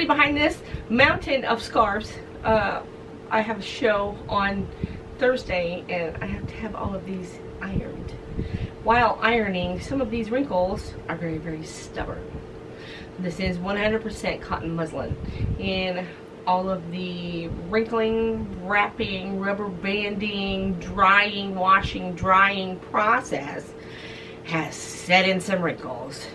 sitting behind this mountain of scarves. Uh, I have a show on Thursday and I have to have all of these ironed. While ironing, some of these wrinkles are very, very stubborn. This is 100% cotton muslin. And all of the wrinkling, wrapping, rubber banding, drying, washing, drying process has set in some wrinkles.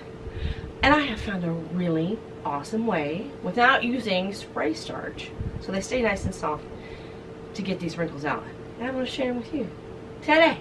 And I have found a really awesome way without using spray starch so they stay nice and soft to get these wrinkles out. And I'm to share them with you today.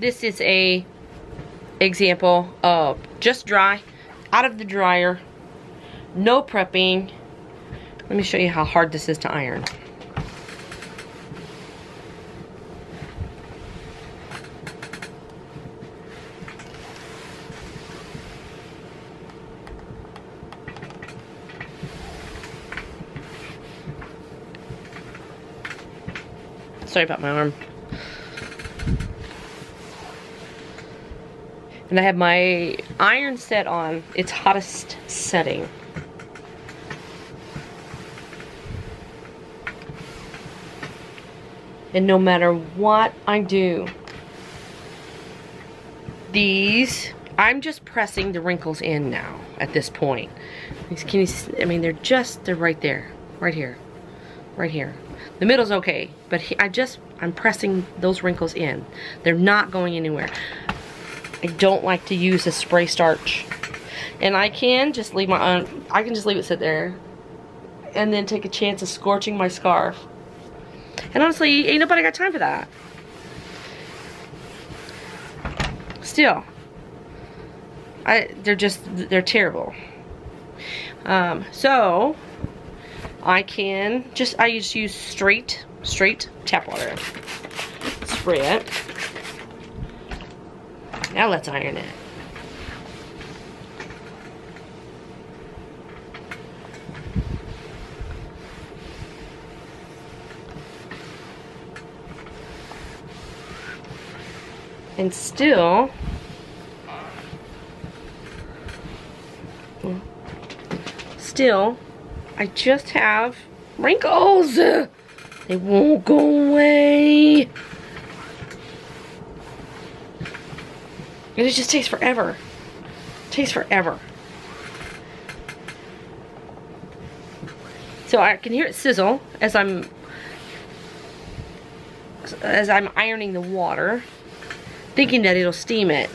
This is a example of just dry, out of the dryer, no prepping. Let me show you how hard this is to iron. Sorry about my arm. And I have my iron set on its hottest setting. And no matter what I do, these, I'm just pressing the wrinkles in now at this point. These, can you, I mean, they're just, they're right there, right here, right here. The middle's okay, but he, I just, I'm pressing those wrinkles in. They're not going anywhere. I don't like to use a spray starch. And I can just leave my own, I can just leave it sit there and then take a chance of scorching my scarf. And honestly, ain't nobody got time for that. Still, I they're just, they're terrible. Um, so, I can just, I just use straight, straight tap water. Spray it. Now let's iron it. And still, still, I just have wrinkles. They won't go away. It just takes forever. It takes forever. So I can hear it sizzle as I'm as I'm ironing the water, thinking that it'll steam it.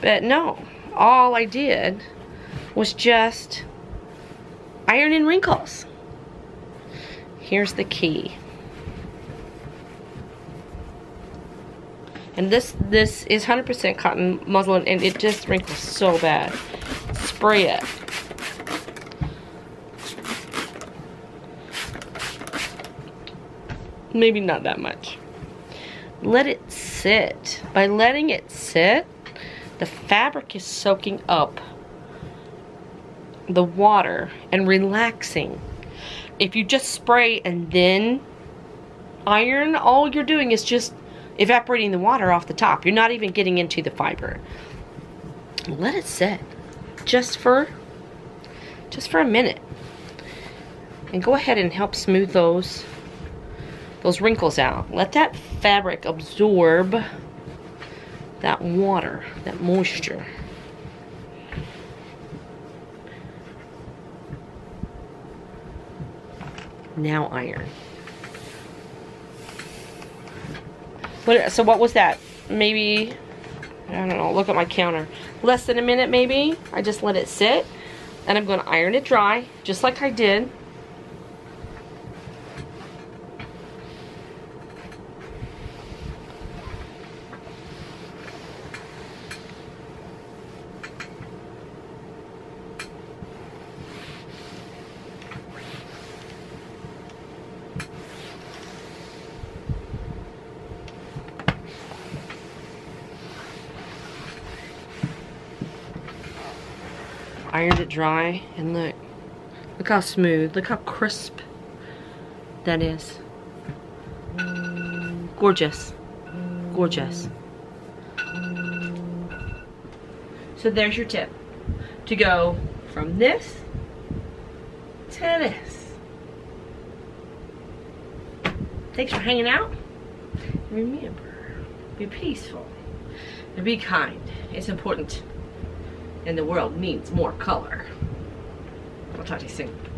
But no, all I did was just iron in wrinkles. Here's the key. And this this is 100% cotton muslin and it just wrinkles so bad. Spray it. Maybe not that much. Let it sit. By letting it sit, the fabric is soaking up the water and relaxing. If you just spray and then iron, all you're doing is just evaporating the water off the top. You're not even getting into the fiber. Let it sit just for just for a minute. And go ahead and help smooth those those wrinkles out. Let that fabric absorb that water, that moisture. Now iron. What, so what was that? Maybe, I don't know, look at my counter. Less than a minute maybe. I just let it sit. And I'm going to iron it dry, just like I did. Ironed it dry and look. Look how smooth. Look how crisp that is. Gorgeous. Gorgeous. So there's your tip. To go from this to this. Thanks for hanging out. Remember, be peaceful and be kind. It's important. And the world needs more color. I'll talk to you soon.